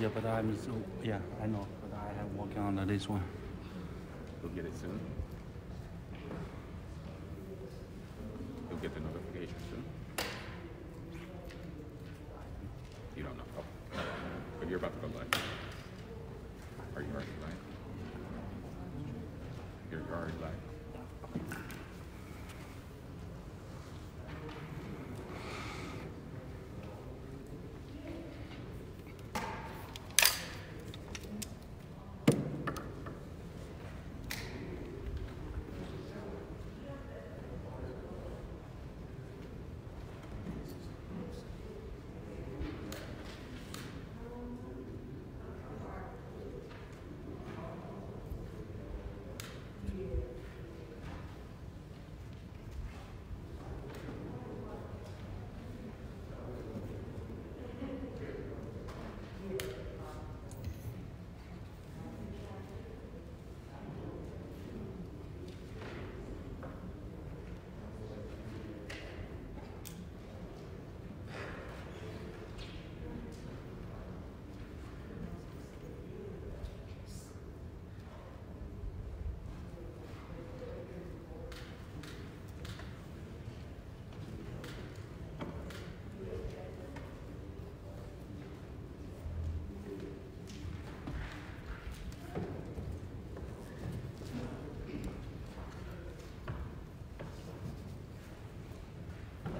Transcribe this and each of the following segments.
Yeah, but I'm so, yeah, I know, but I have working on this one. You'll get it soon. You'll get the notification soon. You don't know. Oh. But you're about to go live. Are you already live? You're you're already live.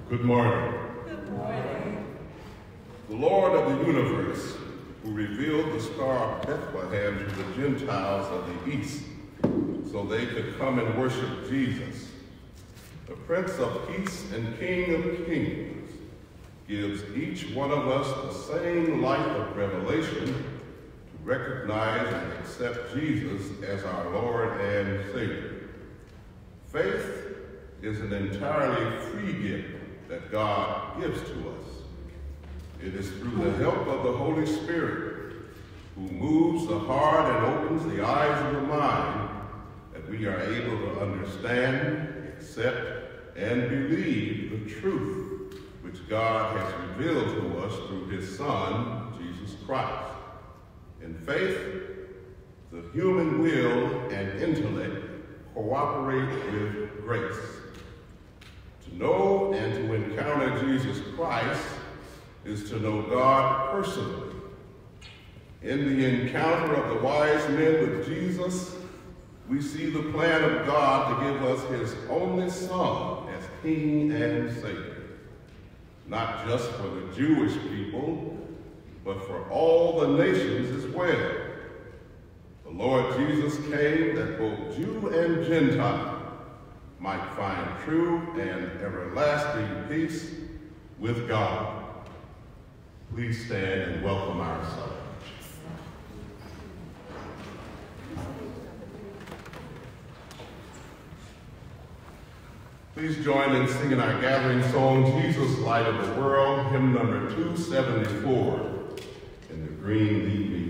Good morning. Good morning. The Lord of the universe, who revealed the star of Bethlehem to the Gentiles of the east, so they could come and worship Jesus, the Prince of Peace and King of Kings, gives each one of us the same light of revelation to recognize and accept Jesus as our Lord and Savior. Faith is an entirely free gift God gives to us. It is through the help of the Holy Spirit, who moves the heart and opens the eyes of the mind, that we are able to understand, accept, and believe the truth which God has revealed to us through his Son, Jesus Christ. In faith, the human will and intellect cooperate with grace. To know and to encounter Jesus Christ is to know God personally. In the encounter of the wise men with Jesus, we see the plan of God to give us his only Son as King and Savior. Not just for the Jewish people, but for all the nations as well. The Lord Jesus came that both Jew and Gentile might find true and everlasting peace with God. Please stand and welcome our son. Please join in singing our gathering song, Jesus, Light of the World, hymn number 274, in the green lead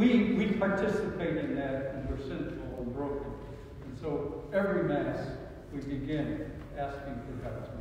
we, we participate in that and we're sinful and broken. And so every Mass we begin asking for God's mercy.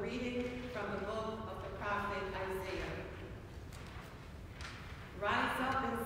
reading from the book of the prophet Isaiah. Rise up and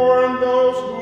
warn those who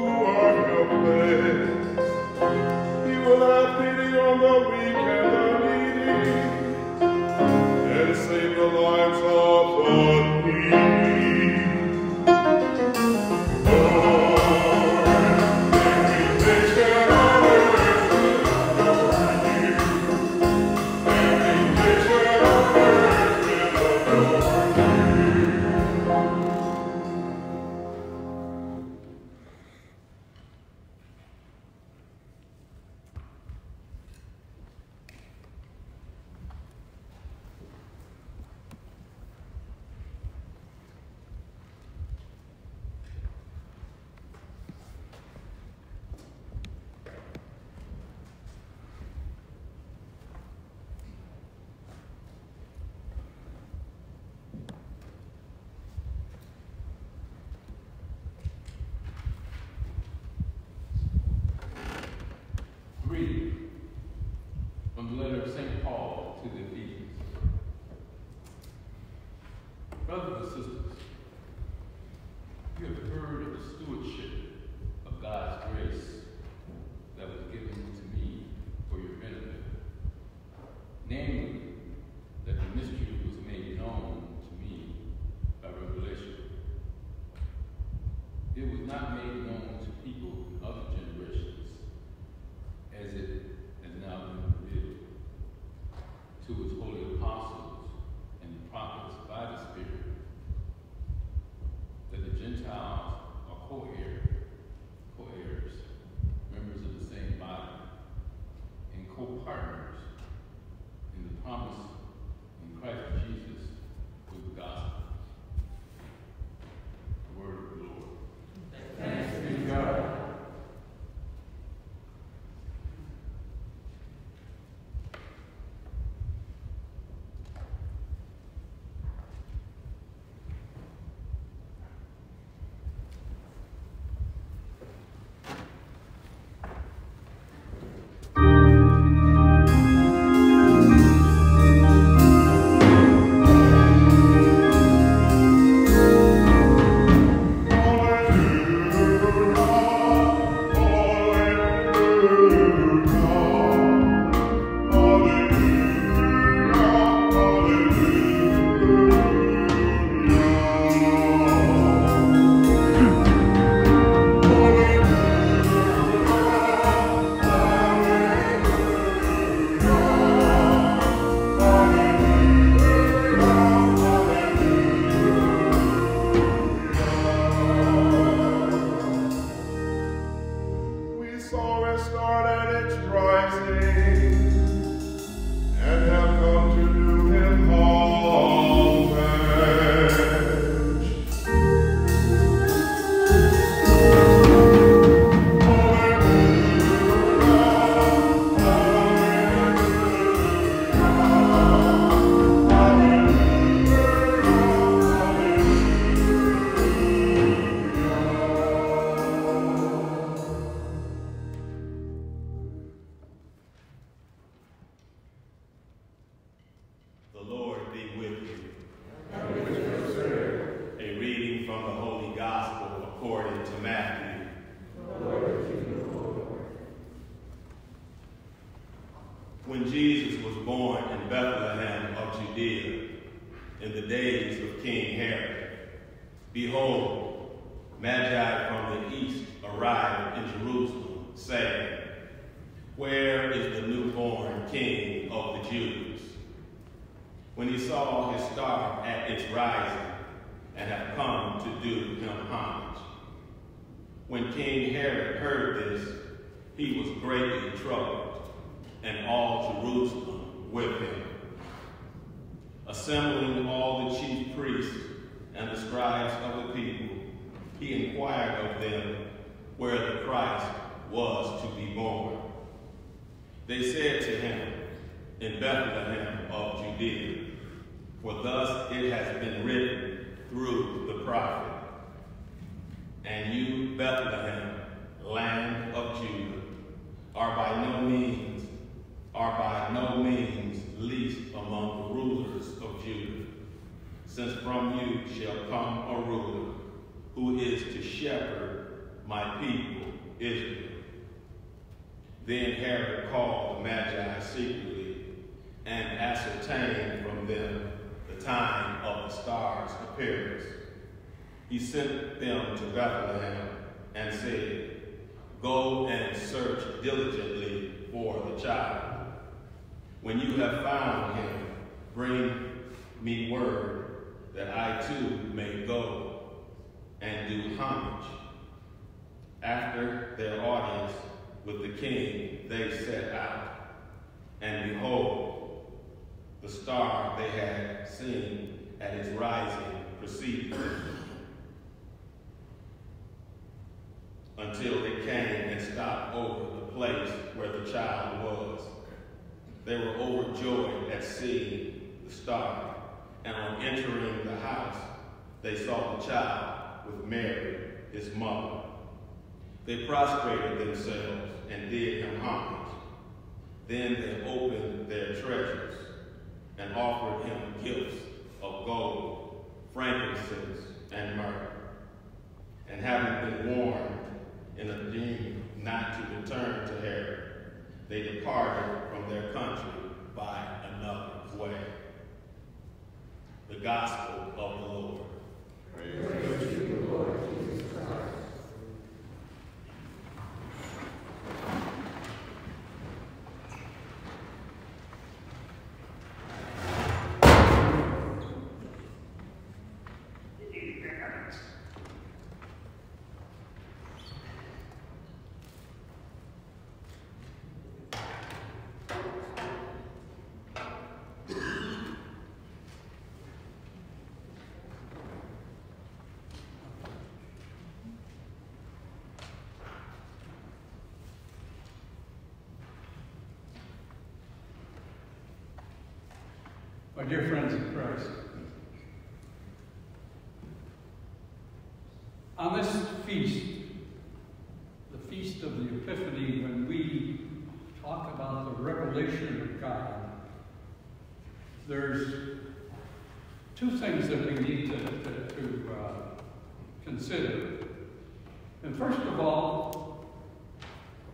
least among the rulers of Judah, since from you shall come a ruler who is to shepherd my people, Israel. Then Herod called the Magi secretly and ascertained from them the time of the star's appearance. He sent them to Bethlehem and said, Go and search diligently for the child. When you have found him, bring me word that I too may go and do homage. After their audience with the king, they set out, and behold, the star they had seen at its rising proceeded until it came and stopped over the place where the child was. They were overjoyed at seeing the star, and on entering the house, they saw the child with Mary, his mother. They prostrated themselves and did him homage. Then they opened their treasures and offered him gifts of gold, frankincense, and myrrh. And having been warned in a dream not to return to Herod, they departed from their country by another way. The Gospel of the Lord. Praise to you, Lord Jesus Christ. dear friends in Christ, on this feast, the feast of the Epiphany, when we talk about the revelation of God, there's two things that we need to, to, to uh, consider. And first of all,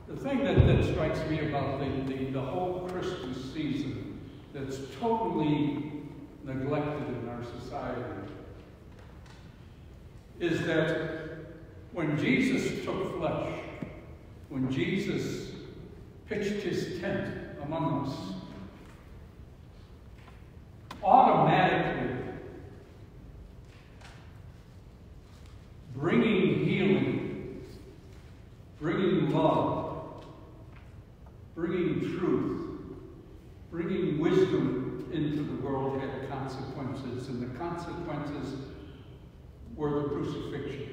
the thing that, that strikes me about the, the, the whole Christmas season that's totally neglected in our society is that when Jesus took flesh, when Jesus pitched his tent among us, automatically bringing healing, bringing love, bringing truth, bringing wisdom into the world had consequences, and the consequences were the crucifixion.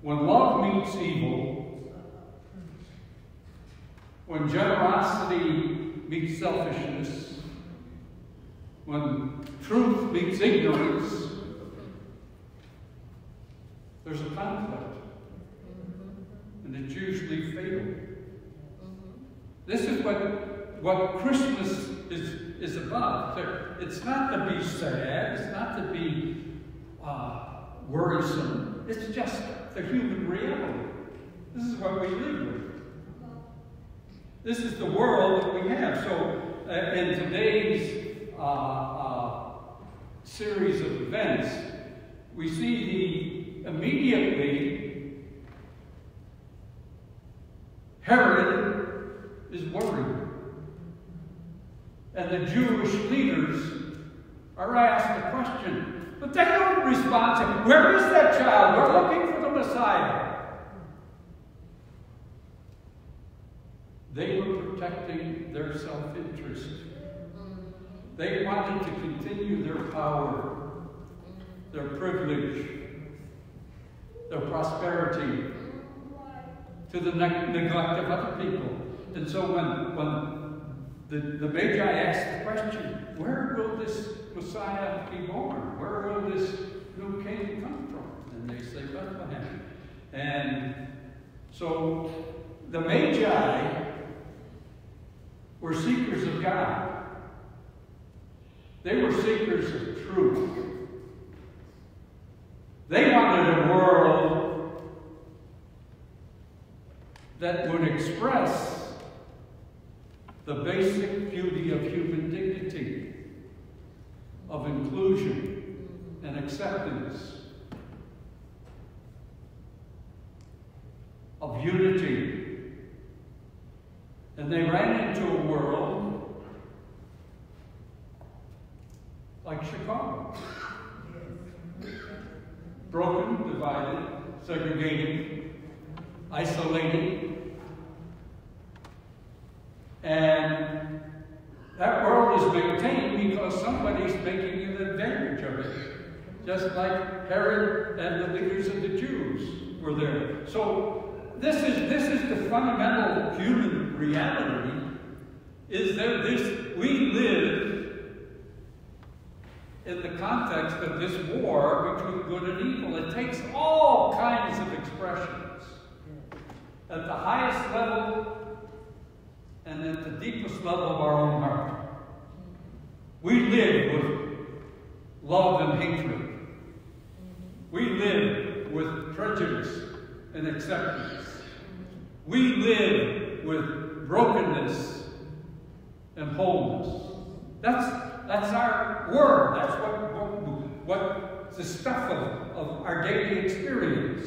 When love meets evil, when generosity meets selfishness, when truth meets ignorance, there's a conflict. And it's usually fatal. This is what, what Christmas is, is about. It's not to be sad, it's not to be uh, worrisome, it's just the human reality. This is what we live with. This is the world that we have. So, uh, in today's uh, uh, series of events, we see the immediately Herod is worried. And the Jewish leaders are asked a question, but they don't respond to, where is that child? We're looking for the Messiah. They were protecting their self-interest. Mm-hmm. They wanted to continue their power, mm-hmm. their privilege, their prosperity mm-hmm. to the ne neglect of other people. And so when, when the, the Magi asked the question, where will this Messiah be born? Where will this new king come from? And they say Bethlehem. And so the Magi were seekers of God. They were seekers of truth. They wanted a world that would express the basic beauty of human dignity, of inclusion and acceptance, of unity. And they ran into a world like Chicago. Broken, divided, segregated, isolated. And that world is maintained because somebody's making an advantage of it. Just like Herod and the leaders of the Jews were there. So this is this is the fundamental human reality. Is that this we live in the context of this war between good and evil. It takes all kinds of expressions at the highest level and at the deepest level of our own heart. We live with love and hatred. We live with prejudice and acceptance. We live with brokenness and wholeness. That's, that's our word. That's what, what, what the stuff of, of our daily experience.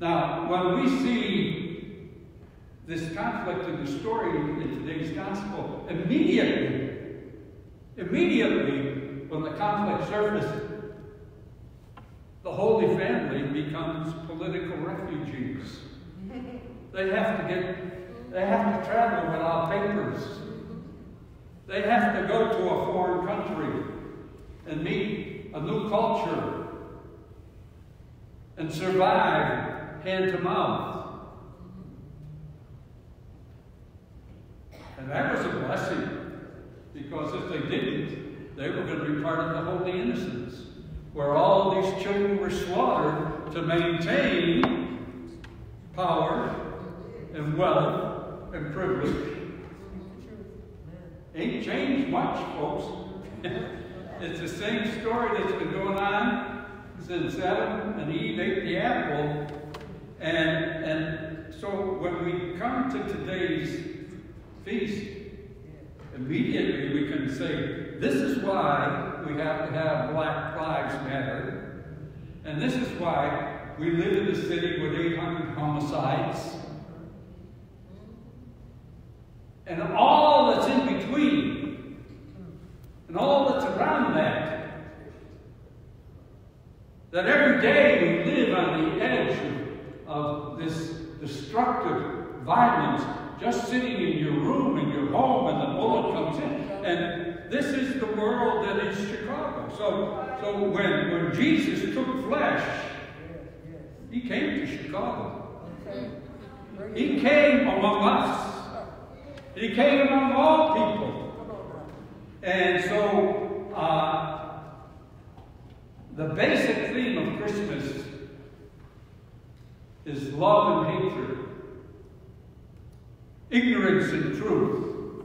Now, when we see this conflict in the story in today's gospel, immediately, immediately, when the conflict surfaces, the Holy Family becomes political refugees. They have to get, they have to travel without papers. They have to go to a foreign country and meet a new culture and survive hand to mouth. And that was a blessing, because if they didn't, they were going to be part of the Holy Innocents, where all these children were slaughtered to maintain power and wealth and privilege. Ain't changed much, folks. it's the same story that's been going on since Adam and Eve ate the apple. And, and so when we come to today's feast, immediately we can say, this is why we have to have Black Lives Matter. And this is why we live in a city with 800 homicides. And all that's in between, and all that's around that. That every day we live on the edge of this destructive violence, just sitting in your room, in your home, and the bullet comes in. And this is the world that is Chicago. So, so when, when Jesus took flesh, he came to Chicago. He came among us. He came among all people. And so, uh, the basic theme of Christmas is love and hatred, ignorance and truth,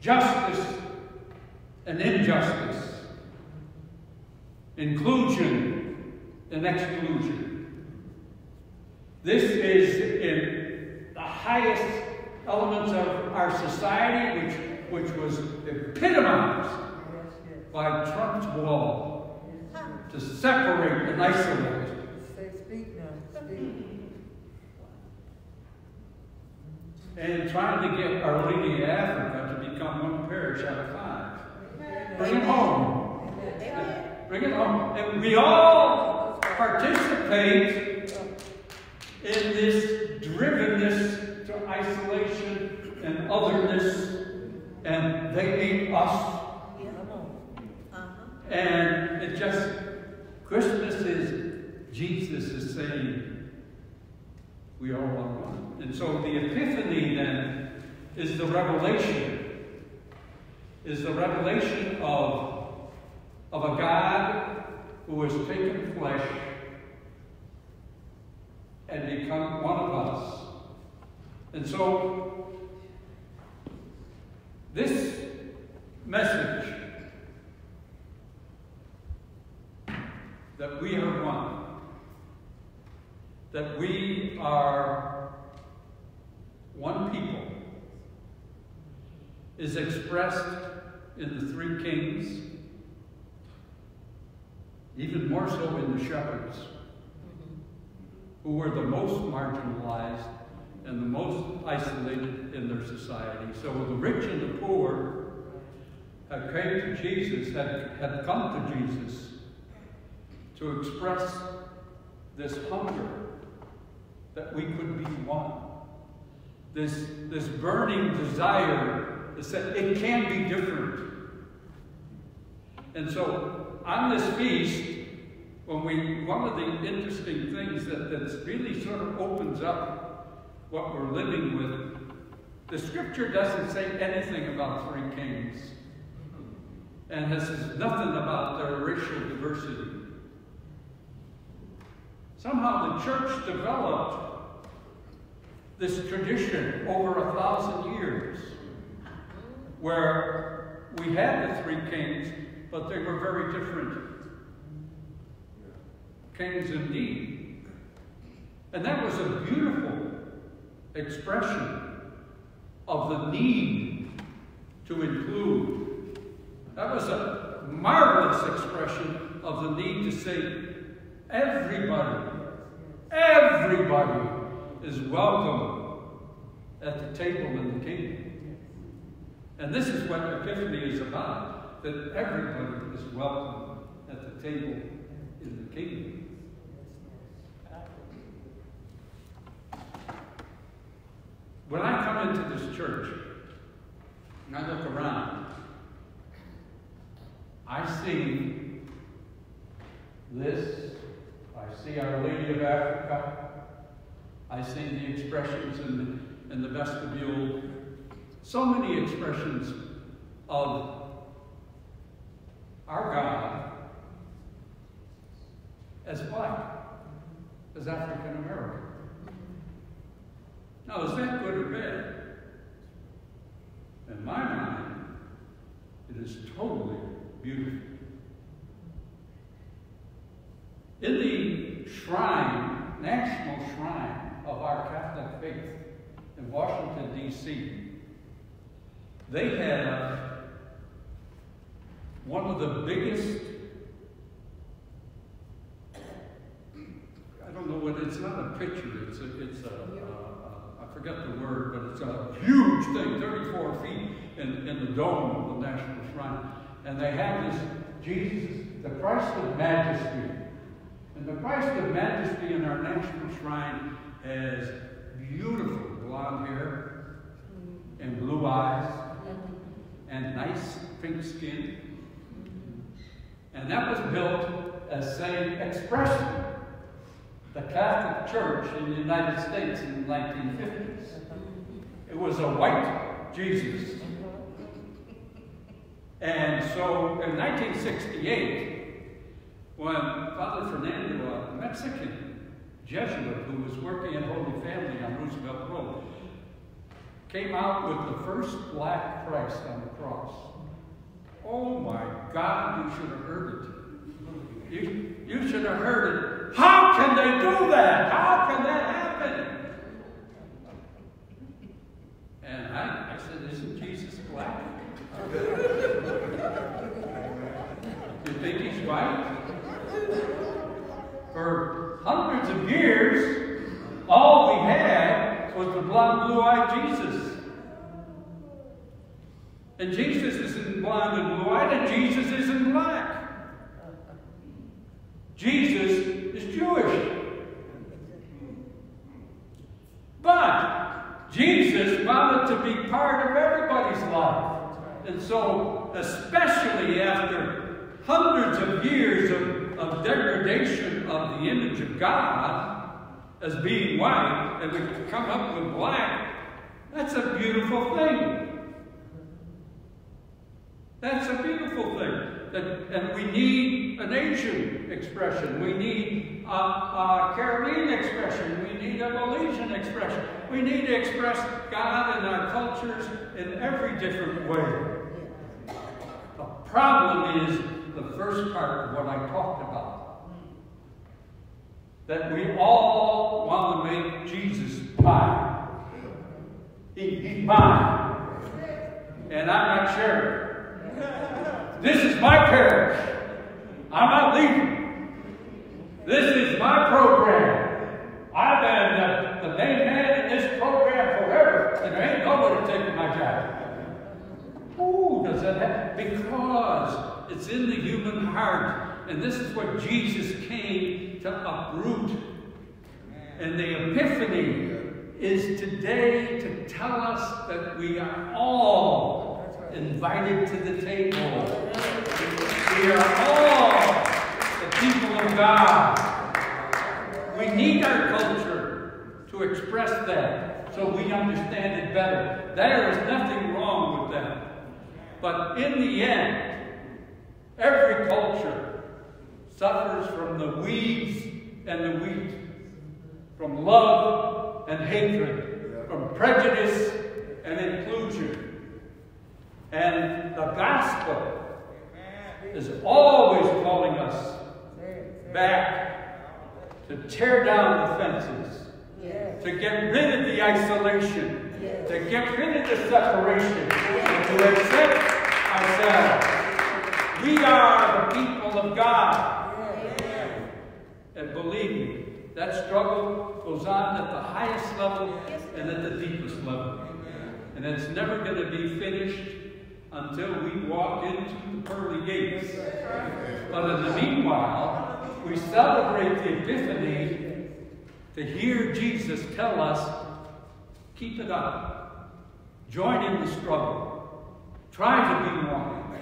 justice and injustice, inclusion and exclusion. This is in the highest elements of our society, which, which was epitomized by Trump's wall to separate and isolate. Say, speak now, speak. And trying to get Our Lady of Africa to become one parish out of five. Bring it home. Bring it home. And we all participate in this drivenness isolation and otherness, and they hate us. And it just, Christmas is, Jesus is saying, we are all one. And so the Epiphany then is the revelation, is the revelation of, of a God who has taken flesh and become one of us. And so, this message that we are one, that we are one people, is expressed in the three kings, even more so in the shepherds who were the most marginalized and the most isolated in their society. So the rich and the poor had came to Jesus, had, had come to Jesus to express this hunger that we could be one. This, this burning desire that said it can be different. And so on this feast, when we, one of the interesting things that that's really sort of opens up what we're living with, the scripture doesn't say anything about three kings. And this is nothing about their racial diversity. Somehow the church developed this tradition over a thousand years where we had the three kings, but they were very different kings indeed. And that was a beautiful expression of the need to include. That was a marvelous expression of the need to say, everybody, everybody is welcome at the table in the kingdom. And this is what Epiphany is about, that everybody is welcome at the table in the kingdom. When I come into this church and I look around, I see this, I see Our Lady of Africa, I see the expressions in the, in the vestibule, so many expressions of our God as black, as African American. Now, is that good or bad? In my mind, it is totally beautiful. In the shrine, national shrine of our Catholic faith in Washington, D.C., they have one of the biggest, I don't know what, it's not a picture, it's a, it's a, uh, forget the word, but it's a huge thing, 34 feet in, in the dome of the National Shrine. And they have this Jesus, the Christ of Majesty. And the Christ of Majesty in our National Shrine has beautiful blonde hair and blue eyes and nice pink skin. And that was built as saying expression the Catholic Church in the United States in the 1950s. It was a white Jesus. And so in 1968, when Father Fernando, a Mexican Jesuit who was working at Holy Family on Roosevelt Road, came out with the first black Christ on the cross. Oh my God, you should have heard it. You, you should have heard it. How can they do that? How can that happen? And I, I said, Isn't Jesus black? you think he's white? For hundreds of years, all we had was the blonde, blue-eyed Jesus. And Jesus isn't blonde and blue-eyed, and Jesus isn't black. Jesus is Jewish. But Jesus wanted to be part of everybody's life. And so, especially after hundreds of years of, of degradation of the image of God as being white, and we come up with black, that's a beautiful thing. That's a beautiful thing. That, and we need an Asian expression. We need a, a Caribbean expression. We need a Malaysian expression. We need to express God in our cultures in every different way. The problem is the first part of what I talked about. That we all want to make Jesus pie. He, he's mine. And I'm not sure. This is my parish. I'm not leaving. This is my program. I've been the, the main man in this program forever, and there ain't nobody taking my job. Ooh, does that happen? Because it's in the human heart, and this is what Jesus came to uproot. And the epiphany is today to tell us that we are all invited to the table. We are all the people of God. We need our culture to express that so we understand it better. There is nothing wrong with that. But in the end, every culture suffers from the weeds and the wheat, from love and hatred, from prejudice and inclusion. And the gospel is always calling us back to tear down the fences, to get rid of the isolation, to get rid of the separation, and to accept ourselves. We are the people of God. And believe me, that struggle goes on at the highest level and at the deepest level. And it's never going to be finished until we walk into the pearly gates. But in the meanwhile, we celebrate the Epiphany to hear Jesus tell us, keep it up. Join in the struggle. Try to be one.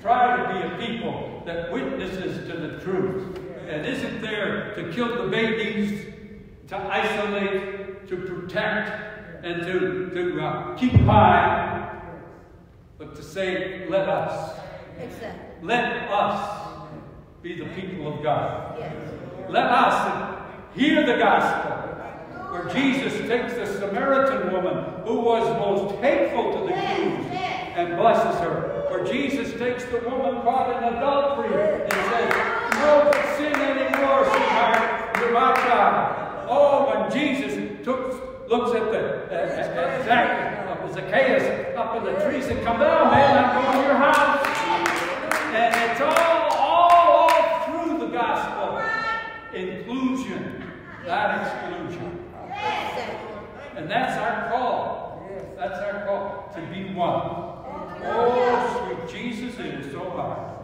Try to be a people that witnesses to the truth and isn't there to kill the babies, to isolate, to protect, and to, to uh, keep quiet, but to say, let us. Exactly. Let us be the people of God. Yes. Let us hear the gospel where Jesus takes the Samaritan woman who was most hateful to the Jews and blesses her. Where Jesus takes the woman caught in adultery and says, No sin anymore, sweetheart. You're my child. Oh, when Jesus took, looks at the at, at, at Zacchaeus up in the trees and come down, man, I'm going to your house. And it's all, all, all through the gospel. Inclusion, not exclusion. And that's our call. That's our call, to be one. Oh, sweet Jesus, it is so hard.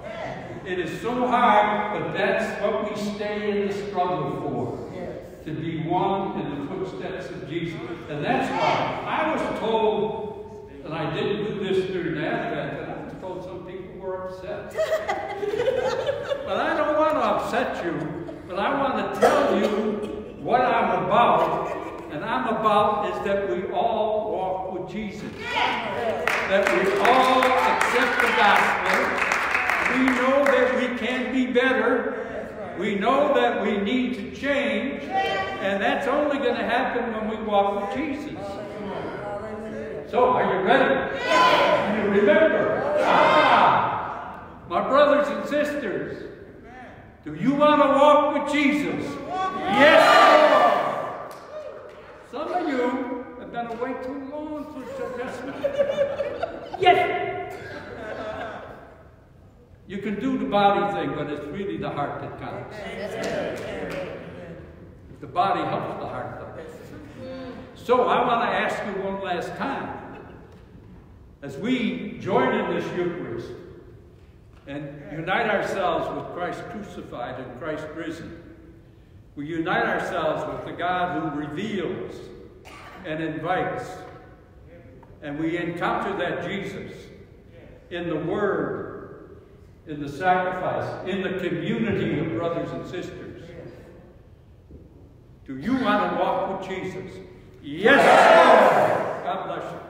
It is so hard, but that's what we stay in the struggle for. To be one in the footsteps of Jesus. And that's why I was told, and I didn't do this during Advent, and I was told some people were upset. but I don't want to upset you, but I want to tell you what I'm about. And I'm about is that we all walk with Jesus. That we all accept the gospel. We know that we can be better. We know that we need to change. And that's only going to happen when we walk with Jesus. So, are you ready? Yes. You remember? Ah, my brothers and sisters, do you want to walk with Jesus? Yes, Lord. Some of you have been away too long for adjustment. Yes. You can do the body thing, but it's really the heart that counts. If the body helps the heart, though. So I want to ask you one last time. As we join in this Eucharist and unite ourselves with Christ crucified and Christ risen, we unite ourselves with the God who reveals and invites. And we encounter that Jesus in the Word, in the sacrifice, in the community of brothers and sisters. Do you want to walk with Jesus? Yes. God bless you.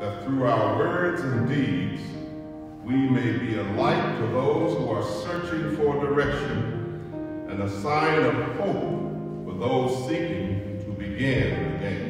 That through our words and deeds, we may be a light to those who are searching for direction and a sign of hope for those seeking to begin again.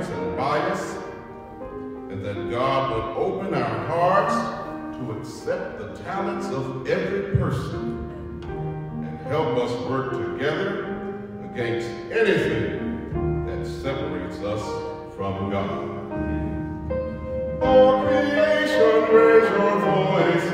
ignorance and bias, and that God would open our hearts to accept the talents of every person and help us work together against anything that separates us from God. All creation, raise your voice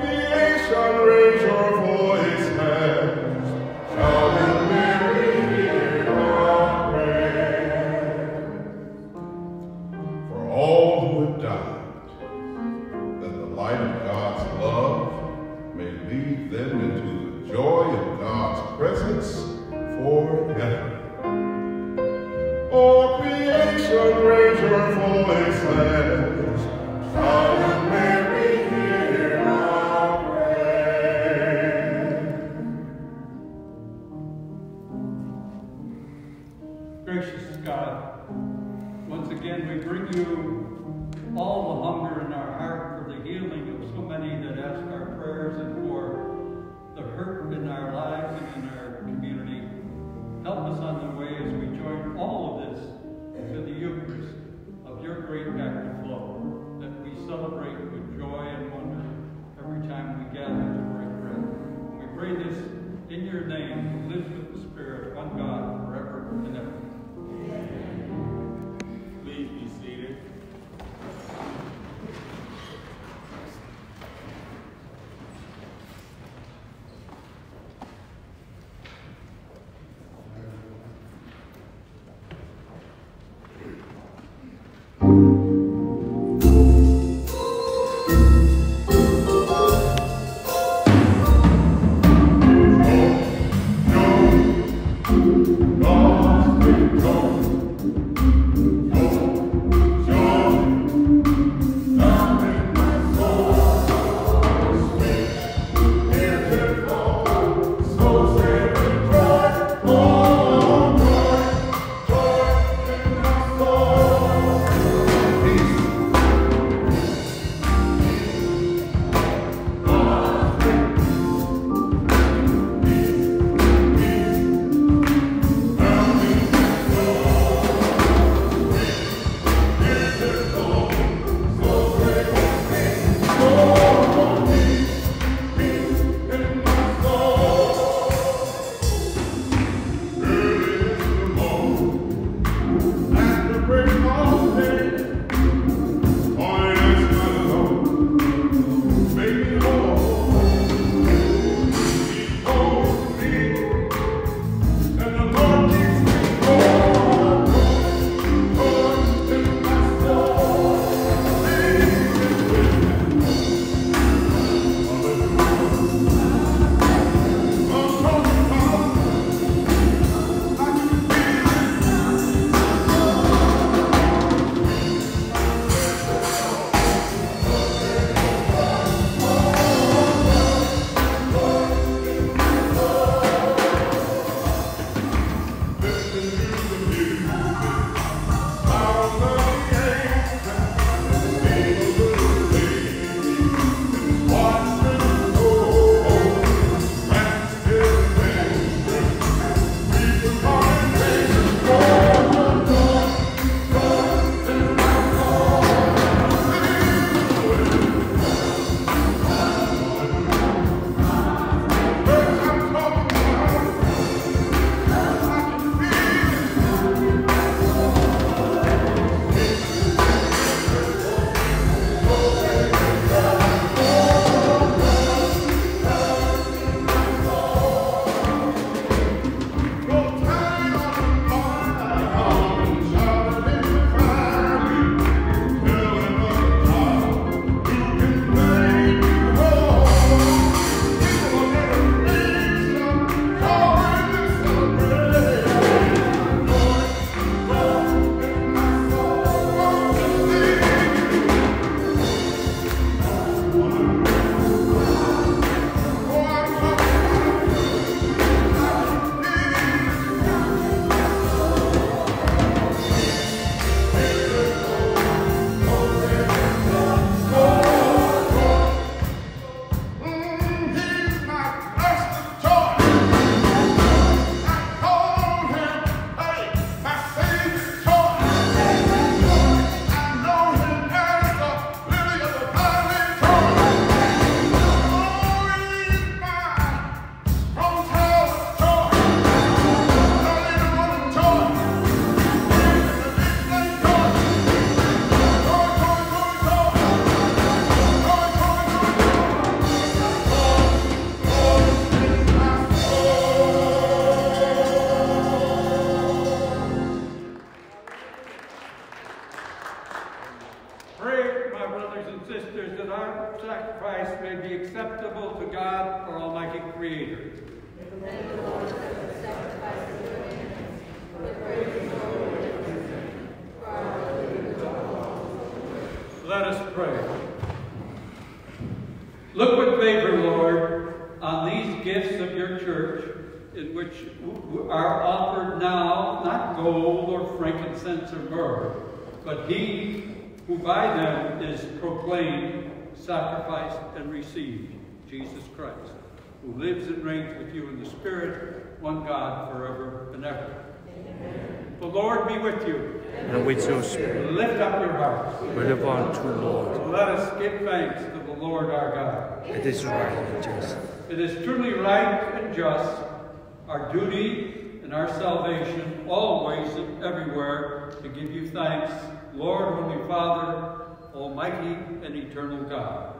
creation reigns. He who by them is proclaimed, sacrificed, and received, Jesus Christ, who lives and reigns with you in the Spirit, one God, forever and ever. The Lord be with you. And with your spirit, Lift up your hearts. we live on to the Lord. Let us give thanks to the Lord our God. It is right and just. It is truly right and just, our duty and our salvation, always and everywhere, to give you thanks, Lord, Holy Father, Almighty and eternal God.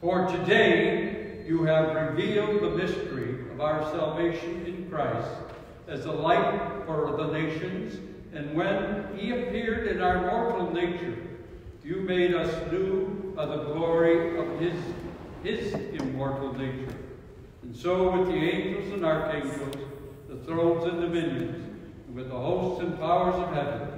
For today you have revealed the mystery of our salvation in Christ as a light for the nations, and when he appeared in our mortal nature, you made us new by the glory of his, his immortal nature. And so with the angels and archangels, the thrones and dominions, and with the hosts and powers of heaven,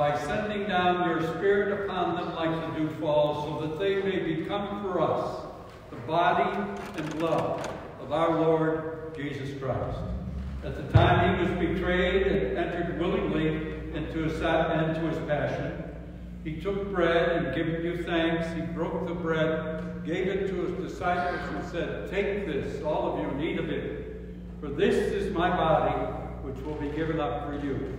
By sending down your Spirit upon them like the dewfall, so that they may become for us the body and blood of our Lord Jesus Christ. At the time he was betrayed and entered willingly into his, into his passion, he took bread and giving you thanks, he broke the bread, gave it to his disciples, and said, Take this, all of you, need of it. For this is my body, which will be given up for you.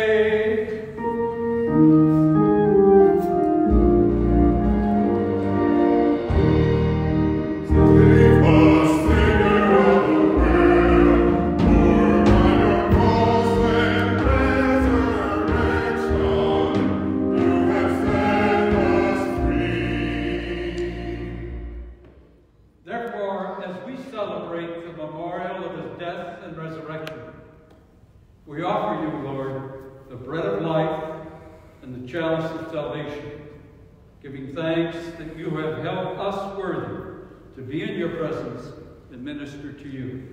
Minister to you.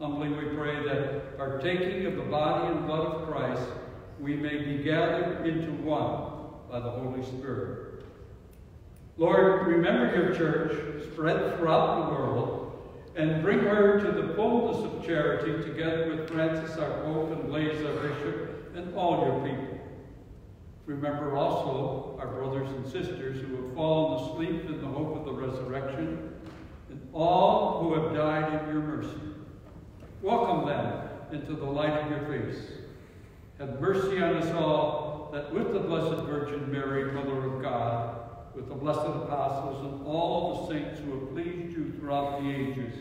Humbly we pray that, partaking of the body and blood of Christ, we may be gathered into one by the Holy Spirit. Lord, remember your church spread throughout the world and bring her to the fullness of charity together with Francis our Pope and Blase our Bishop and all your people. Remember also our brothers and sisters who have fallen asleep in the hope of the resurrection all who have died in your mercy. Welcome them into the light of your face. Have mercy on us all, that with the Blessed Virgin Mary, Mother of God, with the blessed apostles and all the saints who have pleased you throughout the ages,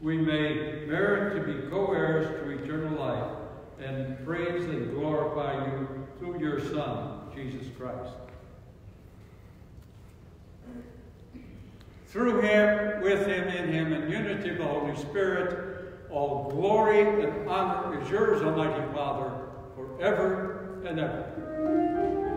we may merit to be co-heirs to eternal life and praise and glorify you through your Son, Jesus Christ. Through him, with him, in him, in unity of the Holy Spirit, all glory and honor is yours, Almighty Father, forever and ever.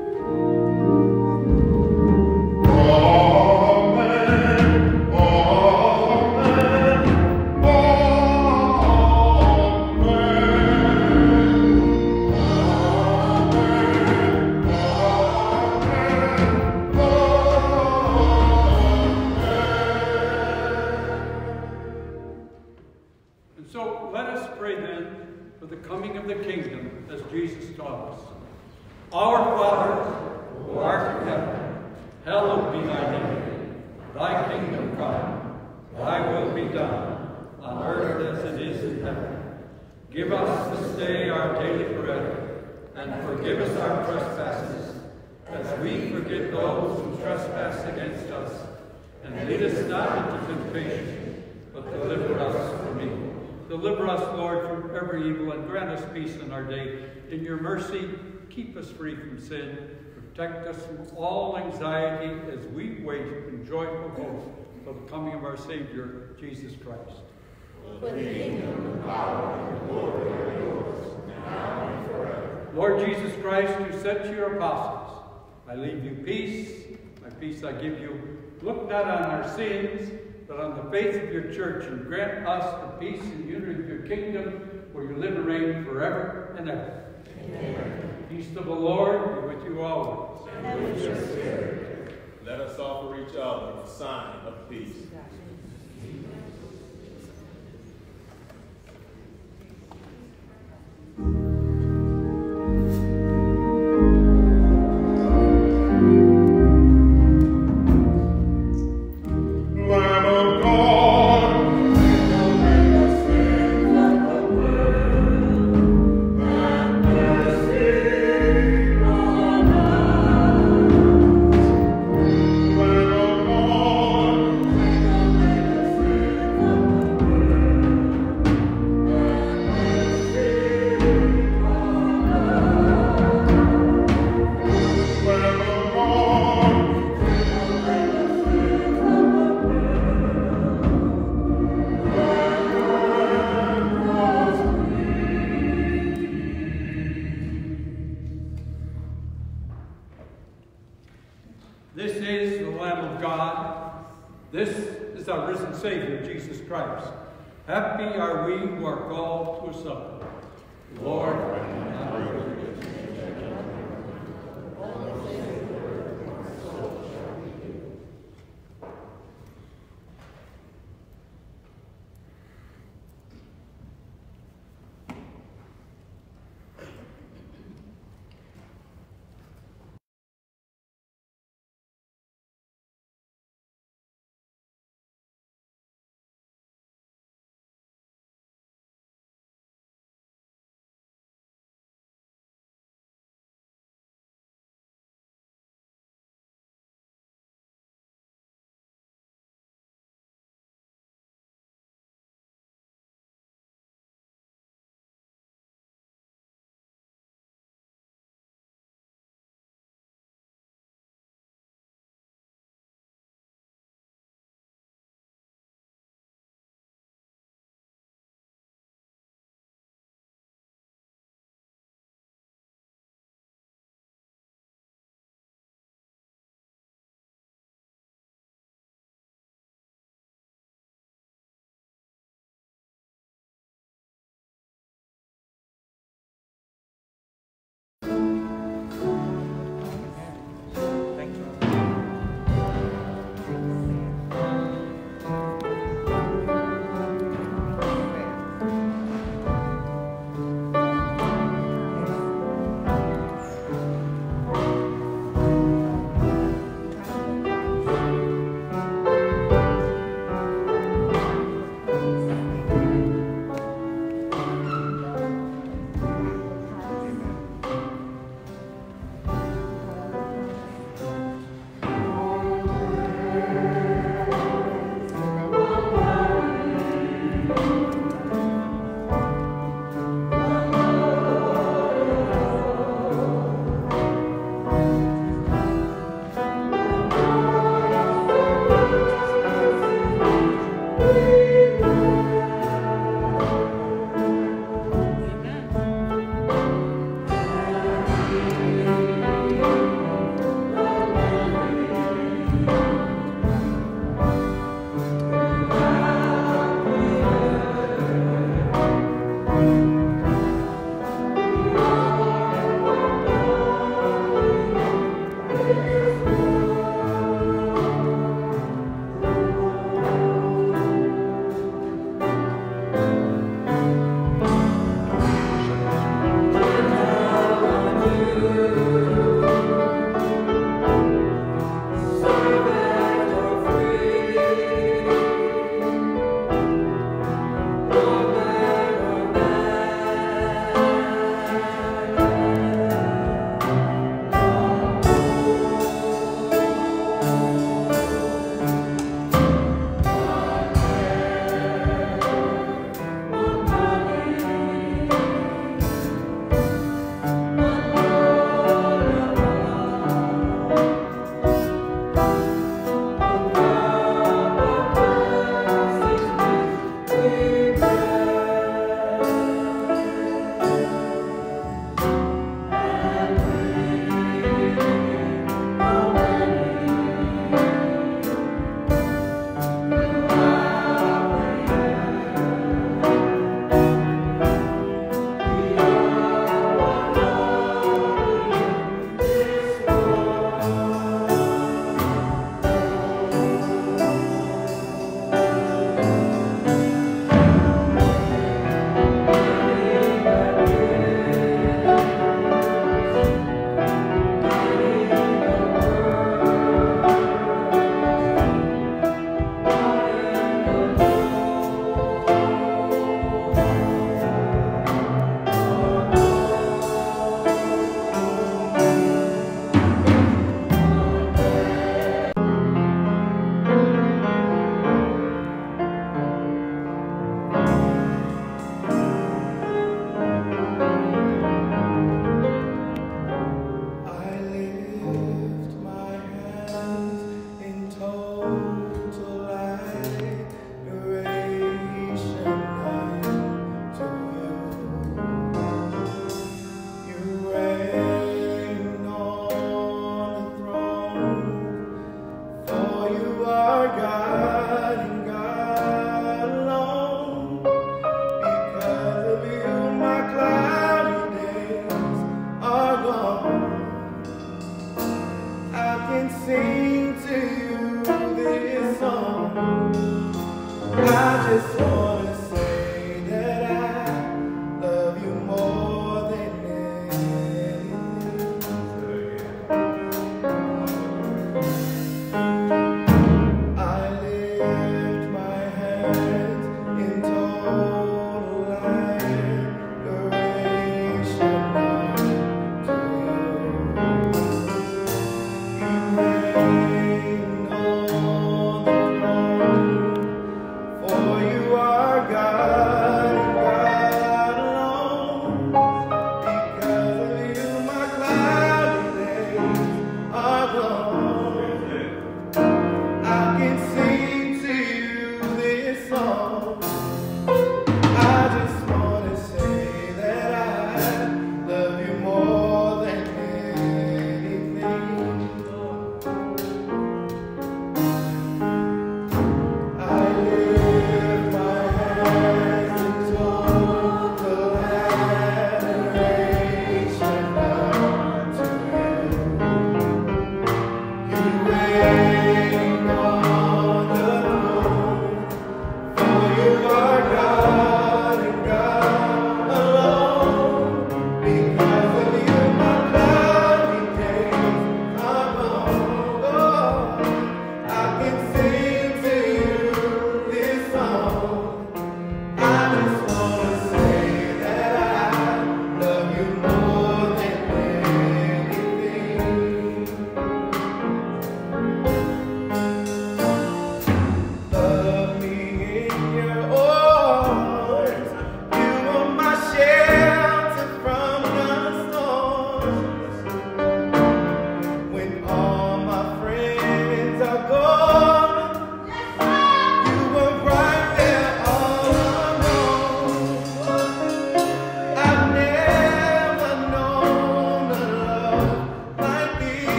And grant us peace in our day. In your mercy, keep us free from sin. Protect us from all anxiety as we wait in joyful hope for the coming of our Savior, Jesus Christ. For the kingdom, the power, and the glory are yours, now and forever. Lord Jesus Christ, you said to your apostles, I leave you peace, my peace I give you. Look not on our sins, but on the faith of your church, and grant us the peace and unity of your kingdom, where you live and reign forever and ever. Amen. Peace of the Lord be with you always. Let us offer each other a sign of peace.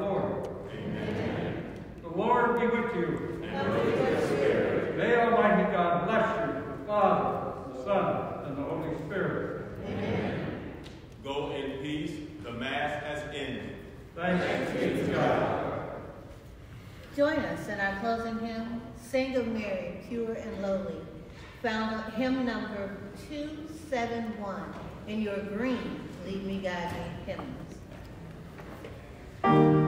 Lord. Amen. The Lord be with you. And with your spirit. May Almighty God bless you, the Father, the Son, and the Holy Spirit. Amen. Go in peace. The Mass has ended. Thanks be to God. Join us in our closing hymn, Sing of Mary, Pure and Lowly, found hymn number 271 in your green Lead Me, Guide Me hymns.